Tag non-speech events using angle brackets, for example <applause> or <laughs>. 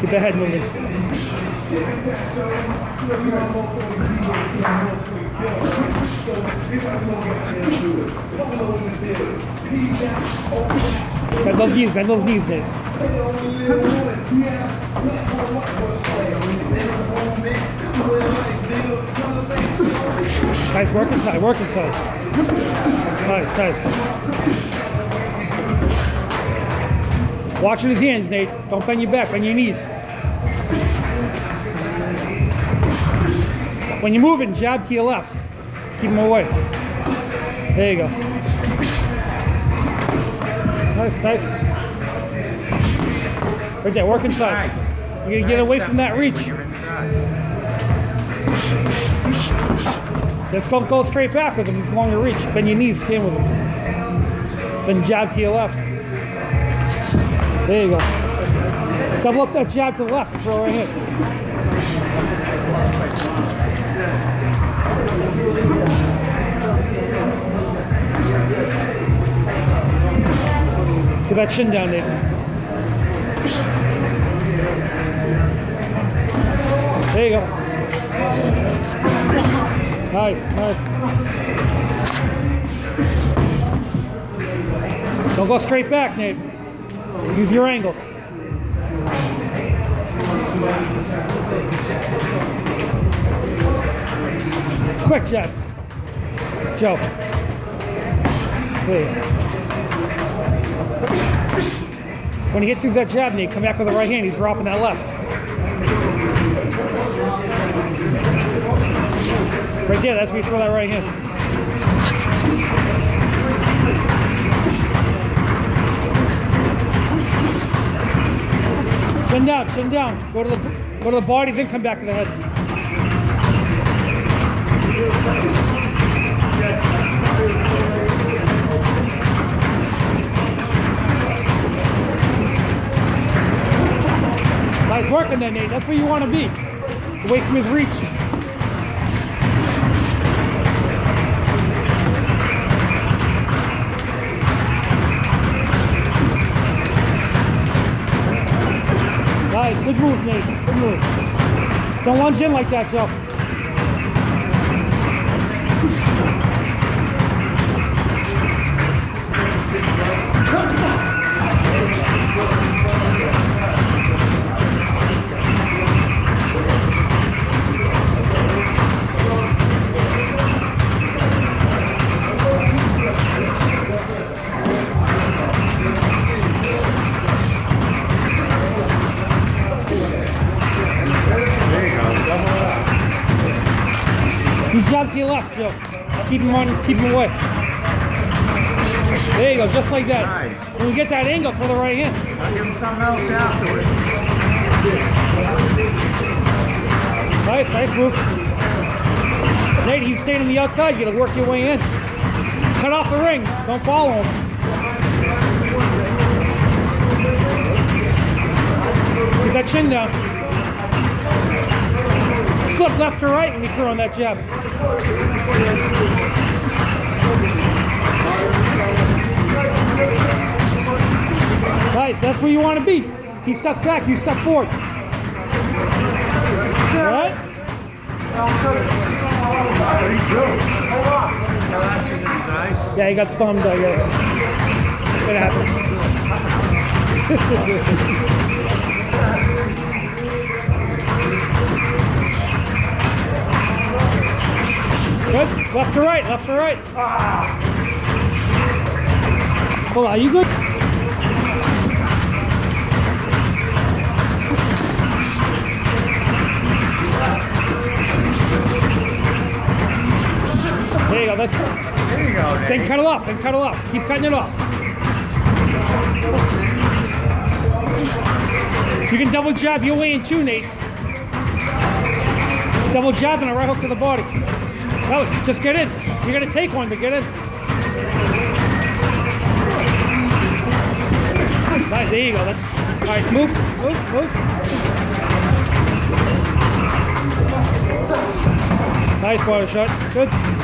Keep the head moving. Bend those knees, bend those knees, Nate. Nice, work inside, work inside. Nice, nice. Watching his hands, Nate. Don't bend your back, bend your knees. When you're moving, jab to your left. Keep him away. There you go. Nice, nice. Right there, work inside. You gotta get away from that reach. Just don't go straight back with him along the reach. Bend your knees, stand with him. Then jab to your left. There you go. Double up that jab to the left throw right in. Get that chin down, Nate. There you go. Nice, nice. Don't go straight back, Nate. Use your angles. Quick jab. Joe. When he gets through that jab, knee, come back with the right hand. He's dropping that left. Right there, that's where you throw that right hand. Chin down, chin down. Go to the go to the body, then come back to the head. Nice working there, Nate. That's where you want to be. Away from his reach. Move. Don't lunge in like that, Joe. To your left, Joe. Keep him on, keep him away. There you go, just like that. Nice. When we get that angle, throw the right hand. I'll give him something else afterwards. Nice, nice move. Nate, he's staying on the outside. You gotta work your way in. Cut off the ring. Don't follow him. Get that chin down. Slip left to right when you throw on that jab. Nice, that's where you want to be. He steps back, you step forward. Right? Yeah, he got thumbed, I guess. It happens. <laughs> Left to right, left to right. Ah. Hold on, are you good? There you go, that's There you go, then cut it off, then cut it off. Keep cutting it off. You can double jab your way in too, Nate. Double jab and a right hook to the body. No, just get in. You're gonna take one, but get in. Nice, there you go. That's all right. Move, move, move. Nice body shot. Good.